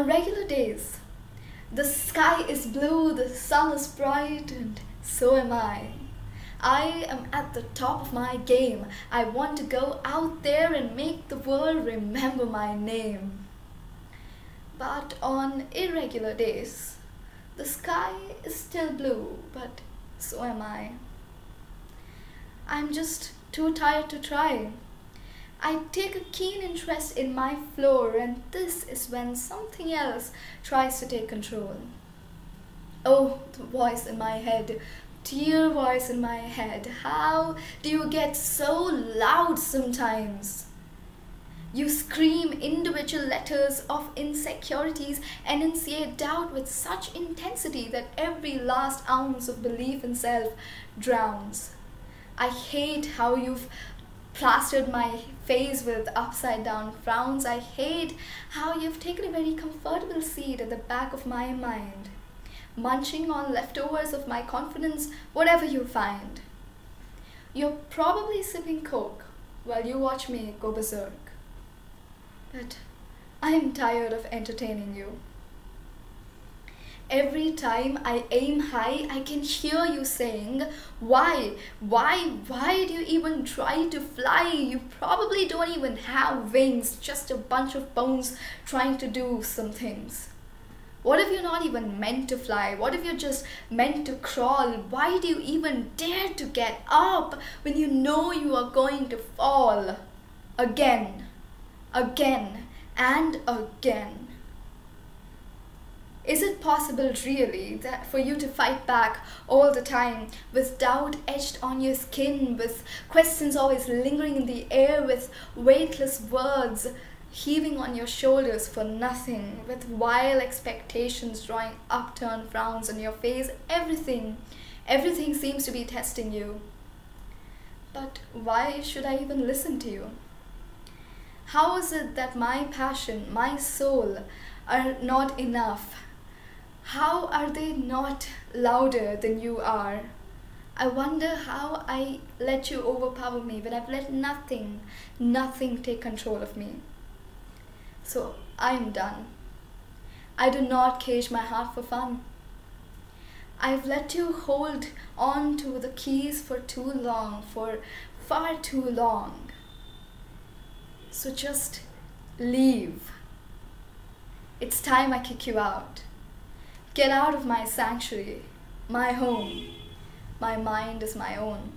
On regular days, the sky is blue, the sun is bright, and so am I. I am at the top of my game. I want to go out there and make the world remember my name. But on irregular days, the sky is still blue, but so am I. I'm just too tired to try. I take a keen interest in my floor, and this is when something else tries to take control. Oh, the voice in my head, dear voice in my head, how do you get so loud sometimes? You scream individual letters of insecurities, enunciate doubt with such intensity that every last ounce of belief in self drowns. I hate how you've plastered my face with upside down frowns. I hate how you've taken a very comfortable seat at the back of my mind, munching on leftovers of my confidence, whatever you find. You're probably sipping Coke while you watch me go berserk. But I am tired of entertaining you. Every time I aim high, I can hear you saying, Why? Why? Why do you even try to fly? You probably don't even have wings, just a bunch of bones trying to do some things. What if you're not even meant to fly? What if you're just meant to crawl? Why do you even dare to get up when you know you are going to fall? Again again and again. Is it possible, really, that for you to fight back all the time with doubt etched on your skin, with questions always lingering in the air, with weightless words heaving on your shoulders for nothing, with wild expectations drawing upturned frowns on your face? Everything, everything seems to be testing you. But why should I even listen to you? How is it that my passion, my soul are not enough? How are they not louder than you are? I wonder how I let you overpower me when I've let nothing, nothing take control of me. So I'm done. I do not cage my heart for fun. I've let you hold on to the keys for too long, for far too long. So just leave. It's time I kick you out. Get out of my sanctuary, my home. My mind is my own.